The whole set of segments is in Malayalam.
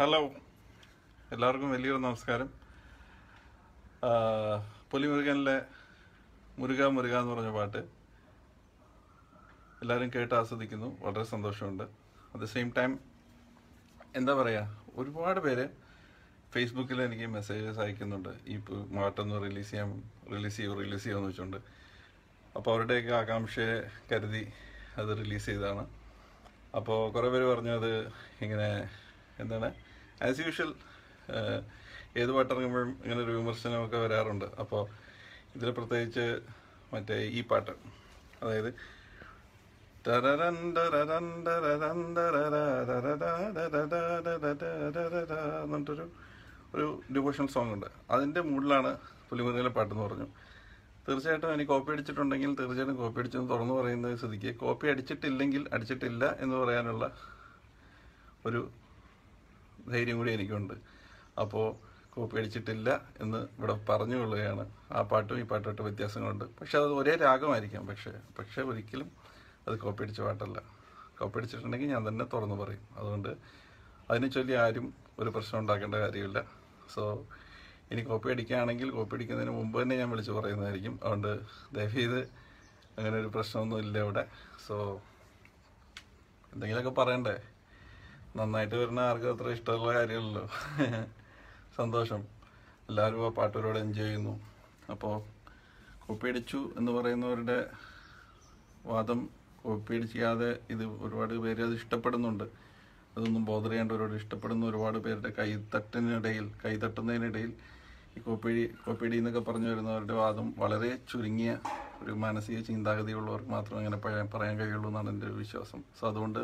ഹലോ എല്ലാവർക്കും വലിയൊരു നമസ്കാരം. പുലിമുരുകനിലെ മുരുക മുരുക എന്ന് പറഞ്ഞ പാട്ട് എല്ലാവരും കേട്ട് ആസ്വദിക്കുന്നു. വളരെ സന്തോഷമുണ്ട്. അറ്റ് ദ സെയിം ടൈം എന്താ പറയുക ഒരുപാട് പേര് ഫേസ്ബുക്കിൽ എനിക്ക് മെസ്സേജസ് അയക്കുന്നുണ്ട്. ഈ മാറ്റൊന്ന് റിലീസ് ചെയ്യാം റിലീസ് ചെയ്യൂ റിലീസ് ചെയ്യുമെന്ന് വെച്ചുകൊണ്ട് അപ്പോൾ അവരുടെയൊക്കെ ആകാംക്ഷയെ കരുതി അത് റിലീസ് ചെയ്തതാണ്. അപ്പോൾ കുറേ പേര് പറഞ്ഞത് ഇങ്ങനെ എന്താണ് ആസ് യൂഷ്വൽ ഏത് പാട്ടിറങ്ങുമ്പോഴും ഇങ്ങനെ ഒരു വിമർശനമൊക്കെ വരാറുണ്ട്. അപ്പോൾ ഇതിൽ പ്രത്യേകിച്ച് മറ്റേ ഈ പാട്ട് അതായത് എന്നിട്ടൊരു ഒരു ഡിവോഷണൽ സോങ് ഉണ്ട്. അതിന്റെ മൂഡിലാണ് പുലിമുരുകയിലെ പാട്ടെന്ന് പറഞ്ഞു. തീർച്ചയായിട്ടും എനിക്ക് കോപ്പി അടിച്ചിട്ടുണ്ടെങ്കിൽ തീർച്ചയായിട്ടും കോപ്പി അടിച്ചെന്ന് തുറന്നു പറയുന്നത് സ്ഥിതിക്ക് കോപ്പി അടിച്ചിട്ടില്ലെങ്കിൽ അടിച്ചിട്ടില്ല എന്ന് പറയാനുള്ള ഒരു ധൈര്യം കൂടി എനിക്കുണ്ട്. അപ്പോൾ കോപ്പി അടിച്ചിട്ടില്ല എന്ന് ഇവിടെ പറഞ്ഞു കൊള്ളുകയാണ് ആ പാട്ടും ഈ പാട്ടുമായിട്ട് വ്യത്യാസങ്ങളുണ്ട്. പക്ഷെ അത് ഒരേ രാഗമായിരിക്കാം. പക്ഷേ പക്ഷേ ഒരിക്കലും അത് കോപ്പി അടിച്ച പാട്ടല്ല. കോപ്പി അടിച്ചിട്ടുണ്ടെങ്കിൽ ഞാൻ തന്നെ തുറന്നു പറയും. അതുകൊണ്ട് അതിനെ ചൊല്ലി ആരും ഒരു പ്രശ്നം ഉണ്ടാക്കേണ്ട കാര്യമില്ല. സോ ഇനി കോപ്പി അടിക്കുകയാണെങ്കിൽ കോപ്പി അടിക്കുന്നതിന് മുമ്പ് തന്നെ ഞാൻ വിളിച്ച് പറയുന്നതായിരിക്കും. അതുകൊണ്ട് ദയവീത് അങ്ങനെ ഒരു പ്രശ്നമൊന്നും ഇല്ല ഇവിടെ. സോ എന്തെങ്കിലുമൊക്കെ പറയണ്ടേ? നന്നായിട്ട് വരുന്ന ആർക്കും അത്ര ഇഷ്ടമുള്ള കാര്യമല്ലല്ലോ. സന്തോഷം. എല്ലാവരും ആ പാട്ടുകാരോട് എൻജോയ് ചെയ്യുന്നു. അപ്പോൾ കോപ്പി അടിച്ചു എന്ന് പറയുന്നവരുടെ വാദം കോപ്പി അടിക്കാതെ ഇത് ഒരുപാട് പേര് അത് ഇഷ്ടപ്പെടുന്നുണ്ട്. അതൊന്നും ബോധർ ചെയ്യേണ്ട ഒരുപാട് ഇഷ്ടപ്പെടുന്ന ഒരുപാട് പേരുടെ കൈത്തട്ടിനിടയിൽ കൈതട്ടുന്നതിനിടയിൽ ഈ കോപ്പിടി കോപ്പിടി എന്നൊക്കെ പറഞ്ഞു വരുന്നവരുടെ വാദം വളരെ ചുരുങ്ങിയ ഒരു മാനസിക ചിന്താഗതിയുള്ളവർക്ക് മാത്രമേ അങ്ങനെ പറയാൻ കഴിയുള്ളൂ എന്നാണ് എന്റെ ഒരു വിശ്വാസം. സോ അതുകൊണ്ട്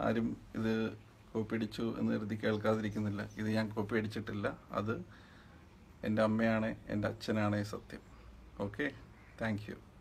ആരും ഇത് കോപ്പി അടിച്ചു എന്ന് കരുതി കേൾക്കാതിരിക്കുന്നില്ല. ഇത് ഞാൻ കോപ്പി അടിച്ചിട്ടില്ല. അത് എന്റെ അമ്മയാണ് എന്റെ അച്ഛനാണ് സത്യം. Okay thank